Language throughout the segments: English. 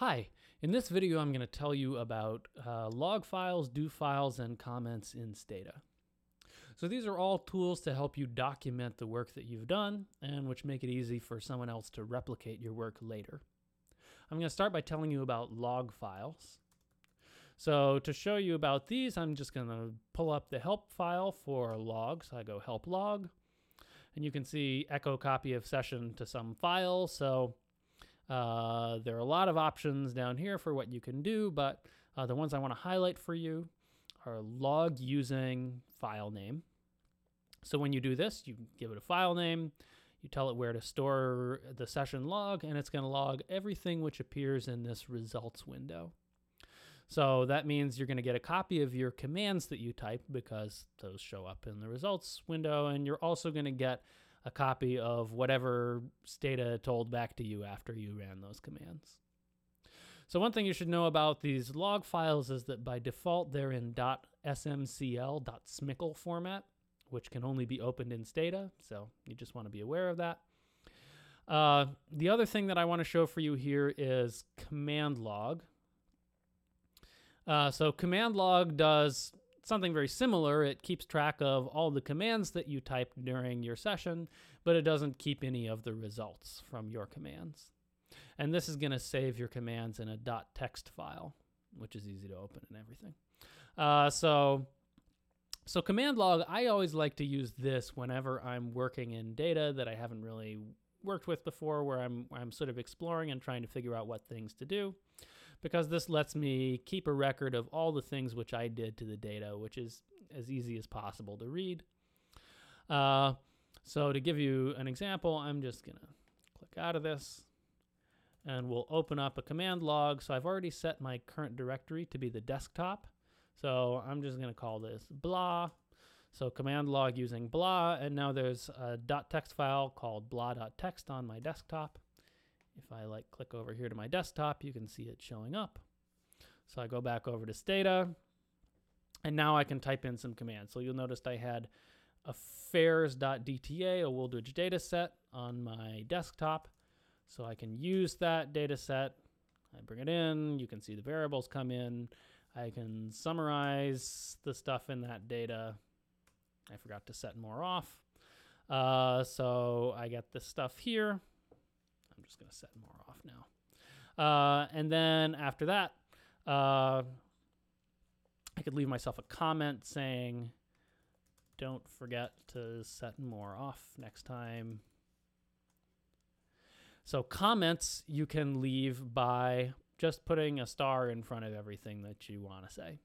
Hi, in this video I'm going to tell you about uh, log files, do files, and comments in Stata. So these are all tools to help you document the work that you've done and which make it easy for someone else to replicate your work later. I'm going to start by telling you about log files. So to show you about these, I'm just going to pull up the help file for logs. I go help log, and you can see echo copy of session to some file. So uh, there are a lot of options down here for what you can do, but uh, the ones I want to highlight for you are log using file name. So when you do this, you give it a file name, you tell it where to store the session log, and it's going to log everything which appears in this results window. So that means you're going to get a copy of your commands that you type because those show up in the results window, and you're also going to get a copy of whatever Stata told back to you after you ran those commands. So one thing you should know about these log files is that by default they're in .smcl, .smcl format, which can only be opened in Stata. So you just want to be aware of that. Uh, the other thing that I want to show for you here is command log. Uh, so command log does something very similar. It keeps track of all the commands that you typed during your session, but it doesn't keep any of the results from your commands. And this is going to save your commands in a .text file, which is easy to open and everything. Uh, so, so command log, I always like to use this whenever I'm working in data that I haven't really worked with before, where I'm, I'm sort of exploring and trying to figure out what things to do because this lets me keep a record of all the things which I did to the data, which is as easy as possible to read. Uh, so to give you an example, I'm just going to click out of this and we'll open up a command log. So I've already set my current directory to be the desktop. So I'm just going to call this blah. So command log using blah, and now there's a .text file called blah.txt on my desktop. If I like click over here to my desktop, you can see it showing up. So I go back over to Stata, and now I can type in some commands. So you'll notice I had affairs.dta, a Wooldridge data set on my desktop. So I can use that data set. I bring it in, you can see the variables come in. I can summarize the stuff in that data. I forgot to set more off. Uh, so I get this stuff here. Just going to set more off now. Uh, and then after that, uh, I could leave myself a comment saying, don't forget to set more off next time. So comments you can leave by just putting a star in front of everything that you want to say.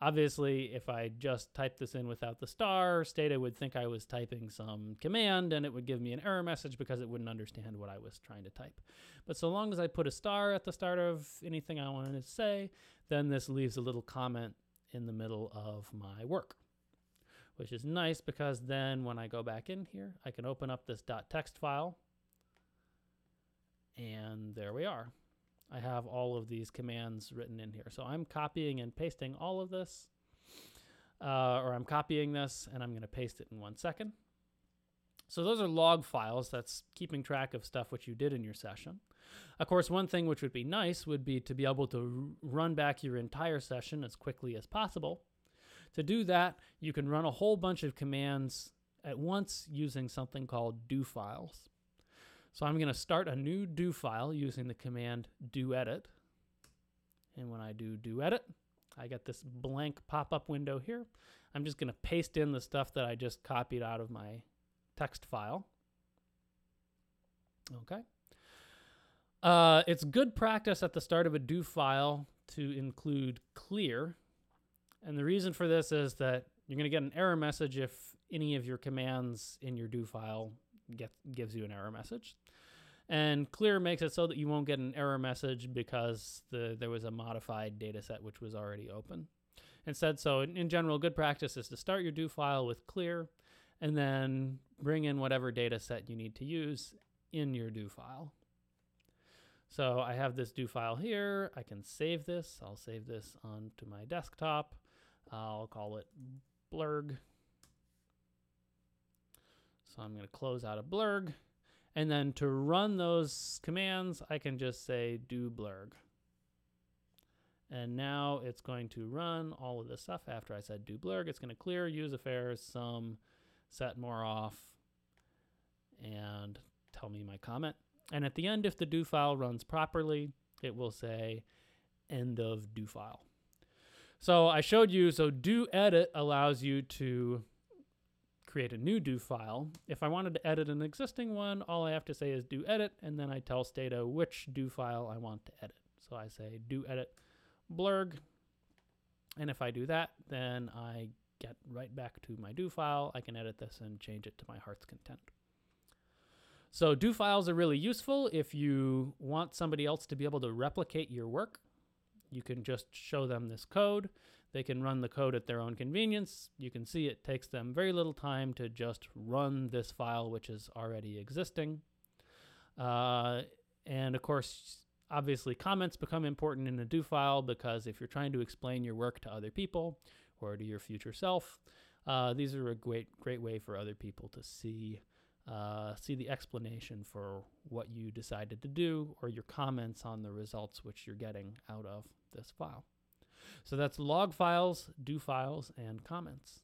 Obviously, if I just type this in without the star, Stata would think I was typing some command and it would give me an error message because it wouldn't understand what I was trying to type. But so long as I put a star at the start of anything I wanted to say, then this leaves a little comment in the middle of my work, which is nice because then when I go back in here, I can open up this .text file and there we are. I have all of these commands written in here. So I'm copying and pasting all of this, uh, or I'm copying this and I'm going to paste it in one second. So those are log files. That's keeping track of stuff which you did in your session. Of course, one thing which would be nice would be to be able to run back your entire session as quickly as possible. To do that, you can run a whole bunch of commands at once using something called do files. So I'm going to start a new do file using the command do edit. And when I do do edit, I get this blank pop-up window here. I'm just going to paste in the stuff that I just copied out of my text file. Okay. Uh, it's good practice at the start of a do file to include clear. And the reason for this is that you're going to get an error message if any of your commands in your do file get, gives you an error message. And clear makes it so that you won't get an error message because the, there was a modified data set which was already open. Instead, so in, in general, good practice is to start your do file with clear and then bring in whatever data set you need to use in your do file. So I have this do file here. I can save this. I'll save this onto my desktop. I'll call it blurg. So I'm going to close out of blurg. And then to run those commands, I can just say do blurg. And now it's going to run all of this stuff after I said do blurg. It's going to clear, use affairs, sum, set more off, and tell me my comment. And at the end, if the do file runs properly, it will say end of do file. So I showed you, so do edit allows you to create a new do file. If I wanted to edit an existing one, all I have to say is do edit, and then I tell Stata which do file I want to edit. So I say do edit blurg, and if I do that, then I get right back to my do file. I can edit this and change it to my heart's content. So do files are really useful if you want somebody else to be able to replicate your work. You can just show them this code. They can run the code at their own convenience. You can see it takes them very little time to just run this file, which is already existing. Uh, and of course, obviously, comments become important in a do file because if you're trying to explain your work to other people or to your future self, uh, these are a great, great way for other people to see uh, see the explanation for what you decided to do or your comments on the results which you're getting out of this file. So that's log files, do files, and comments.